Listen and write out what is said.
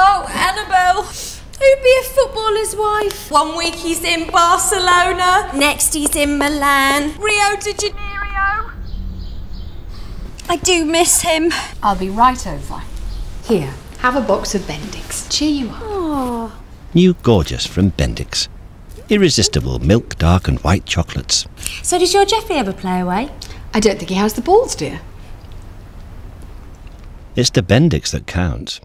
Oh, Annabelle. Who'd be a footballer's wife? One week he's in Barcelona, next he's in Milan, Rio de Janeiro. I do miss him. I'll be right over. Here, have a box of Bendicks. Cheer you up. Aww. New Gorgeous from Bendicks. Irresistible milk, dark, and white chocolates. So does your Jeffrey ever play away? I don't think he has the balls, dear. It's the Bendicks that counts.